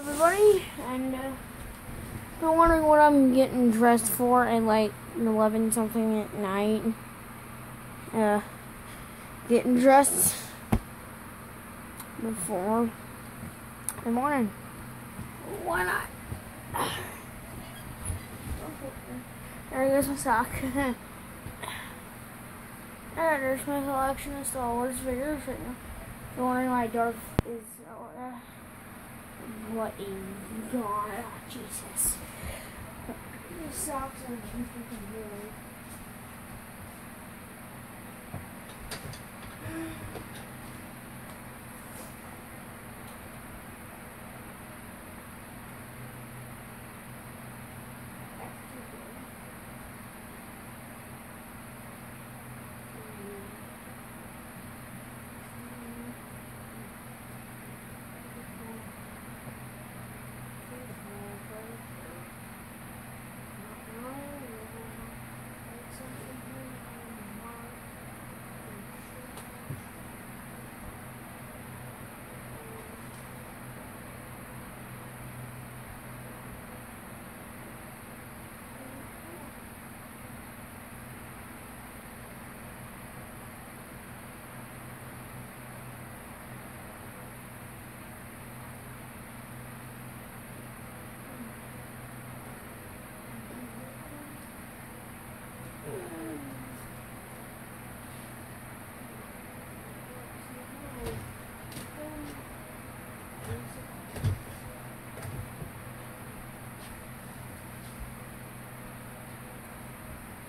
everybody, and uh, if you're wondering what I'm getting dressed for at like 11 something at night, uh, getting dressed before the morning. Why not? There goes my sock. and there's my collection of Star Wars figures right now. If you're wondering why Darth is. Uh, what a god, oh, Jesus. These socks are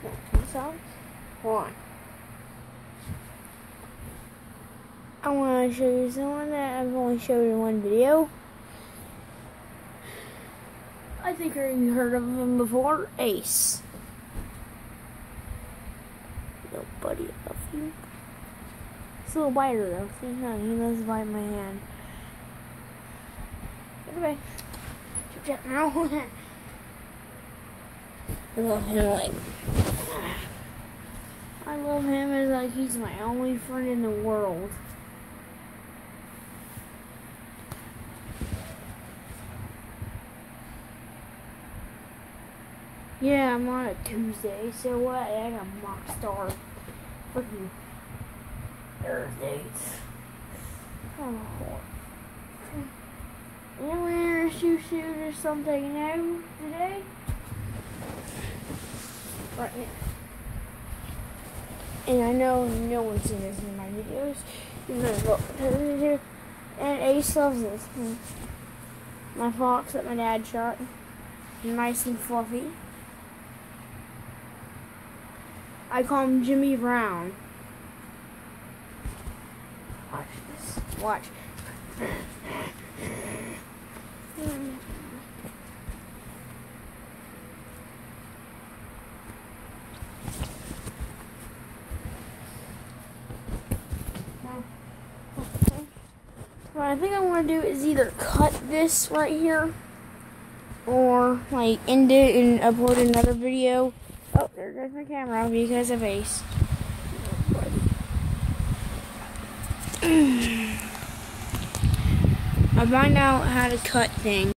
weird. songs? One. I want to show you someone that I've only showed in one video. I think you heard of him before. Ace. Little buddy, I love you. He's a little biter though. See, no, he loves bite my hand. Anyway, check now. I love him like Love him as like he's my only friend in the world. Yeah, I'm on a Tuesday, so what? I got mock star freaking Thursdays. Oh. You wearing a shoe suit or something, know, today? Right now. And I know no one's seen this in my videos. And Ace loves this. My fox that my dad shot. Nice and fluffy. I call him Jimmy Brown. Watch this. Watch. What I think I want to do is either cut this right here or like end it and upload another video. Oh, there goes my camera because of Ace. I find out how to cut things.